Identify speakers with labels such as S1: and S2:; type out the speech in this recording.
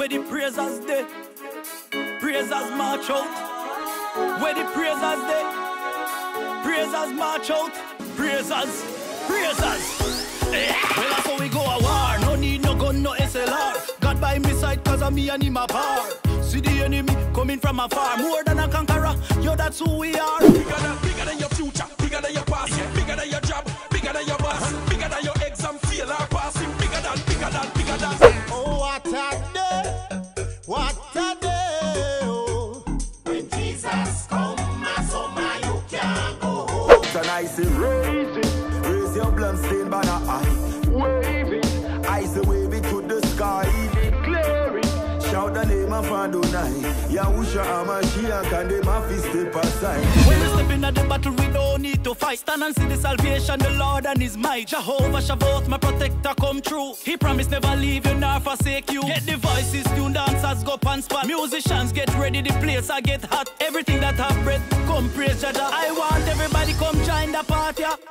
S1: Where the praisers day, praisers march out. Where the praisers day, praisers march out. Praisers, praisers. Yeah. Well, that's how we go a war. No need no gun, no SLR. God by me side, cause of me and him apart. See the enemy coming from afar. More than a conqueror, yo, that's who we are.
S2: And I say raise it, raise your bloodstained banner high. Wave it, I say wave it to the sky. Declare it, shout the name of Adonai. Yahusha Hamashiach and the mafia step aside.
S1: When we step into the battle, we don't need to fight. Stand and see the salvation, the Lord and His might. Jehovah Shavot, my protector, come true. He promised never leave you nor forsake you. Get the voices tuned, dancers go pan spot. Musicians get ready, the place I get hot. Everything that have breath, come praise Jah Jah. I want everybody come the party.